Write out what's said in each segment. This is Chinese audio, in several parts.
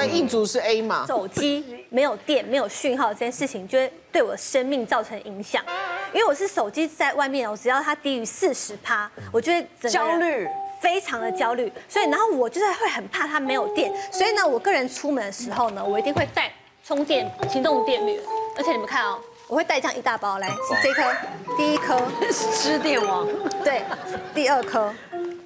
那一组是 A 嘛？手机没有电、没有讯号这件事情，就会对我的生命造成影响。因为我是手机在外面，我只要它低于四十趴，我就会整焦虑。非常的焦虑。所以，然后我就是会很怕它没有电，所以呢，我个人出门的时候呢，我一定会带充电行动电源，而且你们看哦，我会带这样一大包，来是这颗，第一颗，吃电网，对，第二颗，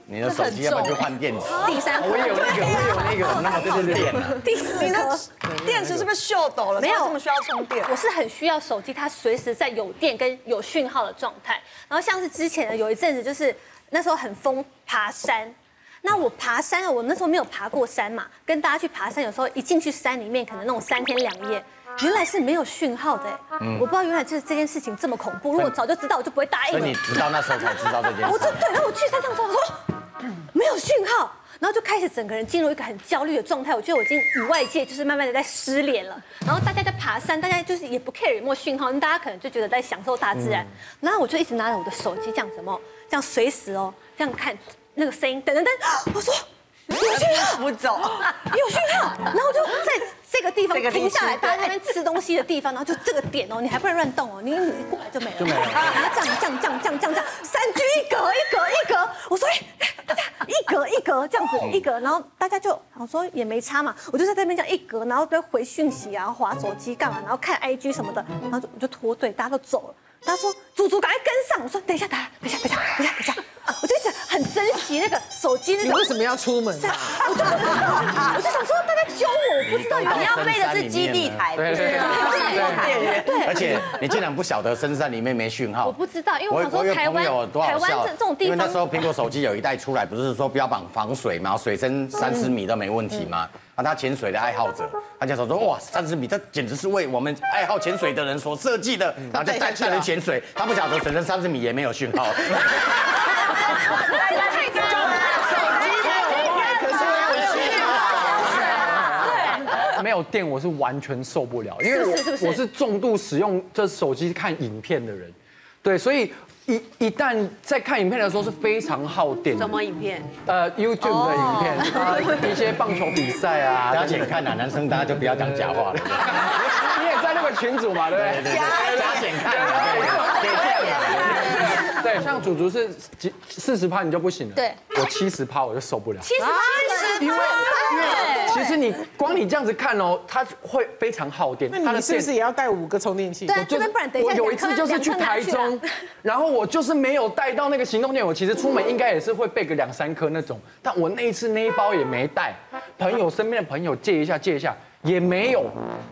你的手机要不要去换电池？第三颗，我有那个，我有那个，那么耗电啊！第四你的颗。电池是不是锈抖了？没有才这么需要充电。我是很需要手机，它随时在有电跟有讯号的状态。然后像是之前的有一阵子，就是那时候很疯爬山。那我爬山，我那时候没有爬过山嘛，跟大家去爬山，有时候一进去山里面，可能那种三天两夜，原来是没有讯号的。嗯我不知道原来就是这件事情这么恐怖。如果早就知道，我就不会答应了所以你。直到那时候才知道这件事。我就对，然后我去山整个人进入一个很焦虑的状态。我觉得我已经与外界就是慢慢的在失联了。然后大家在爬山，大家就是也不 care 有没有讯号，大家可能就觉得在享受大自然。然后我就一直拿着我的手机这样子么，这样随时哦这样看那个声音，等等等，我说。有讯号，不走，有讯号，然后就在这个地方停下来，大家在那边吃东西的地方，然后就这个点哦，你还不能乱动哦，你你过来就没了，就没了，然后这样这样这样这样这样这样，三居一格一格一格，我说哎，一格一格这样子一格，然后大家就我说也没差嘛，我就在那边这样一格，然后在回讯息啊，划手机干嘛，然后看 IG 什么的，然后就我就脱队，大家都走了。他说：“祖祖，赶快跟上！”我说：“等一下，等一下，等一下，等一下，等一下，等一下。”我就一直很珍惜那个手机那个你为什么要出门啊？我就不知道，我就想说揪我，我不知道你要背的是基地台，对对对对，而且你竟然不晓得深山里面没讯号。我不知道，因为我我想说台湾有多好台湾这这种地方因为那时候苹果手机有一代出来，不是说标榜防水嘛，水深三十米都没问题嘛。啊，他潜水的爱好者，他就说说哇，三十米，这简直是为我们爱好潜水的人所设计的，然后就带带人潜水，他不晓得水深三十米也没有讯号。有电我是完全受不了，因为是是是是我我是重度使用这手机看影片的人，对，所以一一旦在看影片的时候是非常耗电。什么影片？呃，YouTube 的影片，啊，一些棒球比赛啊，大家请看啊，男生大家就不要讲假话了。你也在那个群组嘛，对不对？加减看啊，对，像祖祖是几四十趴你就不行了，对，我七十趴我就受不了。其实因为因为其实你光你这样子看哦，它会非常耗电。那你是不是也要带五个充电器？对啊，这边不然等一下我有一次就是去台中，然后我就是没有带到那个行动电，我其实出门应该也是会备个两三颗那种，但我那一次那一包也没带，朋友身边的朋友借一下借一下也没有，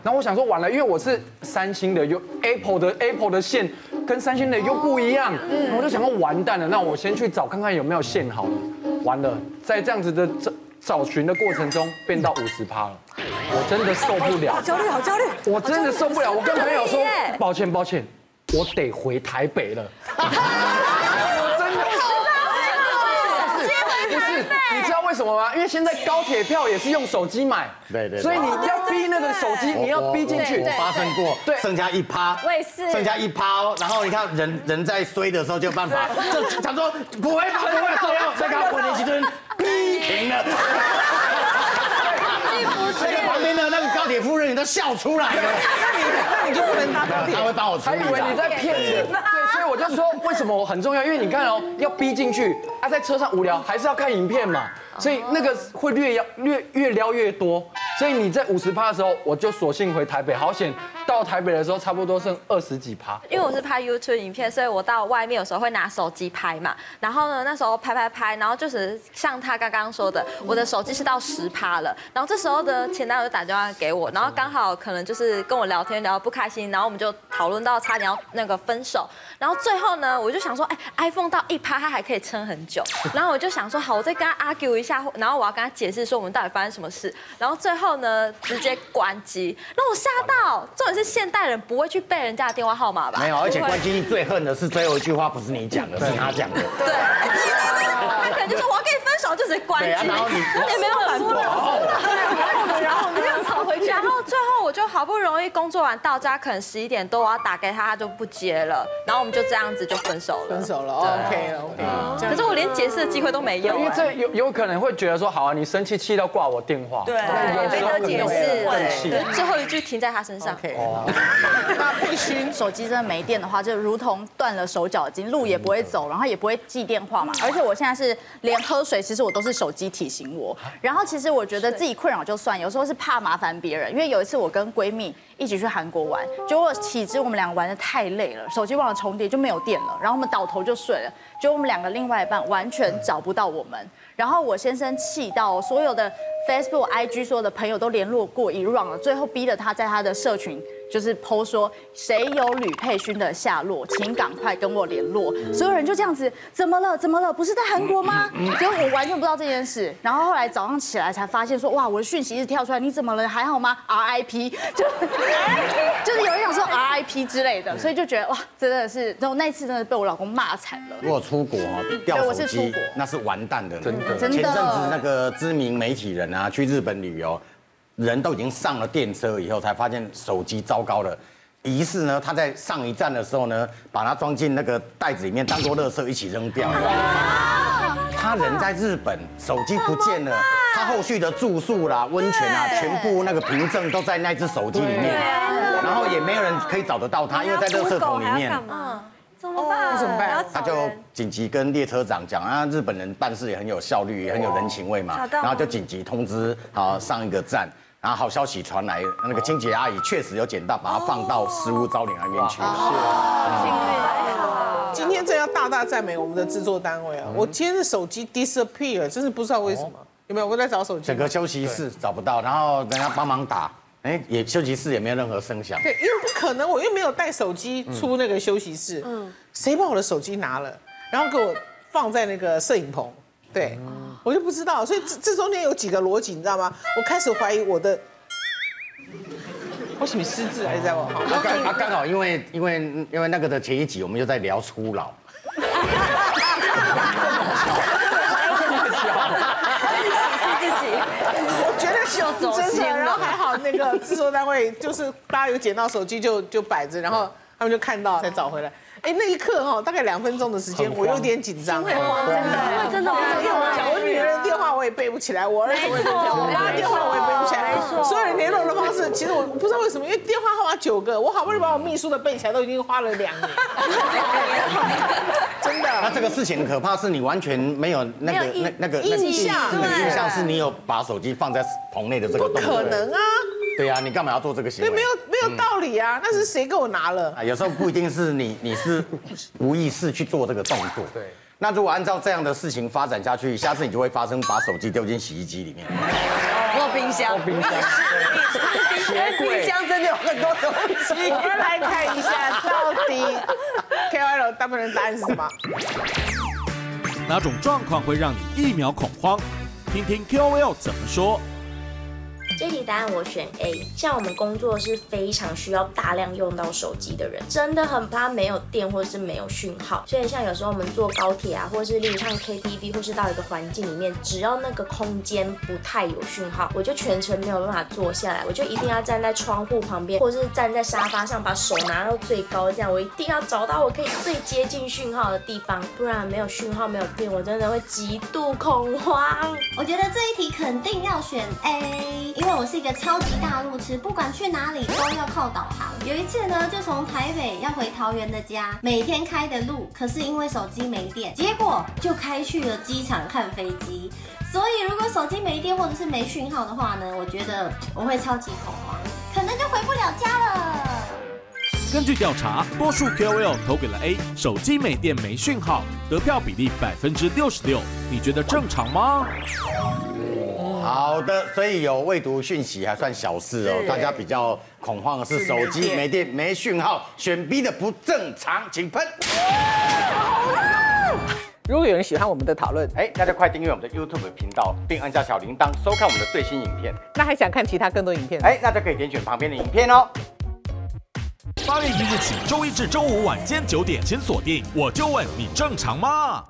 然后我想说完了，因为我是三星的，有 Apple 的 Apple 的线跟三星的又不一样，我就想要完蛋了，那我先去找看看有没有线好了，完了，在这样子的找找寻的过程中变到五十趴了，我真的受不了，好焦虑，好焦虑。我真的受不了，我跟朋友说抱歉抱歉，我得回台北了。真的不是，你知道为什么吗？因为现在高铁票也是用手机买，对对对所以你要逼那个手机，你要逼进去我。发生过，对剩下一趴，我也是剩下一趴哦。然后你看人人在衰的时候就有办法，就他说不会吧，不会，最后再看混年期间，逼停了。所以旁边的那个高铁夫人你都笑出来了，那你那你就不能搭高铁他。会帮我处理还以为你在骗人，对，所以我就说为什么我很重要，因为你看哦，要逼进去啊，在车上无聊还是要看影片嘛，所以那个会越要越越撩越多，所以你在五十趴的时候，我就索性回台北，好险到台北的时候差不多剩二十几趴，因为我是拍 YouTube 影片，所以我到外面有时候会拿手机拍嘛。然后呢，那时候拍拍拍，然后就是像他刚刚说的，我的手机是到十趴了。然后这时候的前男友就打电话给我，然后刚好可能就是跟我聊天聊得不开心，然后我们就讨论到差点要那个分手。然后最后呢，我就想说，哎，iPhone 到一趴它还可以撑很久。然后我就想说，好，我再跟他 argue 一下，然后我要跟他解释说我们到底发生什么事。然后最后呢，直接关机，让我吓到。重点是现代人不会去背人家的电话号码吧？没有，而且关机最恨的是最后一句话不是你讲的，是他讲的。对，他 可能就说我要跟你分手，就直接关机，然后你 也没有反驳。然后我们就然后最后我就好不容易工作完到家，可能十一点多，我要打给他，他就不接了，然后我们就这样子就分手了。分手了，OK 了，OK 可是我连解释的机会都没有、因为哎这有有可能会觉得说，好啊，你生气气到挂我电话，对没得解释。对，最后一句停在他身上。OK。那必须手机真的没电的话，就如同断了手脚筋，路也不会走，然后也不会记电话嘛。而且我现在是连喝水，其实我都是手机提醒我。然后其实我觉得自己困扰就算，有时候是怕麻烦别人。因为有一次我跟闺蜜一起去韩国玩，结果岂知我们两个玩的太累了，手机忘了充电就没有电了，然后我们倒头就睡了。结果我们两个另外一半完全找不到我们，然后我先生气到所有的 Facebook、IG 所有的朋友都联络过一 round 了，最后逼了他在他的社群就是 PO 说谁有吕佩勋的下落，请赶快跟我联络。所有人就这样子，怎么了？怎么了？不是在韩国吗？结果我完全不知道这件事。然后后来早上起来才发现说，哇，我的讯息一直跳出来，你怎么了？还好吗？RIP 就就是有人想说 RIP 之类的，所以就觉得哇，真的是，然后那一次真的被我老公骂惨了。如果出国啊掉手机是出国，那是完蛋的。真的真的前阵子那个知名媒体人啊，去日本旅游，人都已经上了电车以后，才发现手机糟糕了。于是呢，他在上一站的时候呢，把它装进那个袋子里面，当做垃圾一起扔掉。他人在日本，手机不见了，他后续的住宿啦、温泉啊，全部那个凭证都在那只手机里面，然后也没有人可以找得到他，因为在垃圾桶里面。怎么办？怎么办？他就紧急跟列车长讲啊，日本人办事也很有效率，也很有人情味嘛，然后就紧急通知啊上一个站，然后好消息传来，那个清洁阿姨确实有捡到，把它放到食物招领那边去。今天真要大大赞美我们的制作单位啊！我今天的手机 disappear，真是不知道为什么。有没有？我在找手机。整个休息室找不到，然后人家帮忙打，哎，也休息室也没有任何声响。对，因为不可能，我又没有带手机出那个休息室。嗯。谁把我的手机拿了，然后给我放在那个摄影棚？对，我就不知道。所以这这中间有几个逻辑，你知道吗？我开始怀疑我的。我什么失智还是在我？啊刚啊刚好因为因为因为那个的前一集我们就在聊初老，我觉得秀走真的，心了然后还好那个制作单位就是大家有捡到手机就就摆着，然后他们就看到才找回来。哎，那一刻哈，大概两分钟的时间，我有点紧张。真的，真的，我女儿的电话我也背不起来，我儿子我也背不起来，我妈的电话我也背不起来，所有人联络的方式，其实我不知道为什么，因为电话号码九个，我好不容易把我秘书的背起来，都已经花了两年。真的，那这个事情可怕是你完全没有那个那那个印象那个印象是你有把手机放在棚内的这个不。可能啊！对呀，你干嘛要做这个行对，为？没有没有道理啊！那是谁给我拿了？啊，有时候不一定是你，你是无意识去做这个动作。对。那如果按照这样的事情发展下去，下次你就会发生把手机丢进洗衣机里面。或冰箱，冰箱，鞋冰，箱真的有很多东西。我们来看一下，到底 KOL 大部分人答案是什么？哪种状况会让你一秒恐慌？听听 KOL 怎么说。这题答案我选 A。像我们工作是非常需要大量用到手机的人，真的很怕没有电或者是没有讯号。所以像有时候我们坐高铁啊，或者是例如像 KTV，或是到一个环境里面，只要那个空间不太有讯号，我就全程没有办法坐下来，我就一定要站在窗户旁边，或者是站在沙发上，把手拿到最高，这样我一定要找到我可以最接近讯号的地方，不然没有讯号没有电，我真的会极度恐慌。我觉得这一题肯定要选 A，因为我是一个超级大路痴，不管去哪里都要靠导航。有一次呢，就从台北要回桃园的家，每天开的路，可是因为手机没电，结果就开去了机场看飞机。所以如果手机没电或者是没讯号的话呢，我觉得我会超级恐慌，可能就回不了家了。根据调查，多数 KOL 投给了 A，手机没电没讯号，得票比例百分之六十六。你觉得正常吗？好的，所以有未读讯息还算小事哦，大家比较恐慌的是手机没电没讯号，选 B 的不正常，请喷。如果有人喜欢我们的讨论，哎，大家快订阅我们的 YouTube 频道，并按下小铃铛，收看我们的最新影片。那还想看其他更多影片？哎，那就可以点选旁边的影片哦。八月一日起，周一至周五晚间九点，请锁定。我就问你正常吗？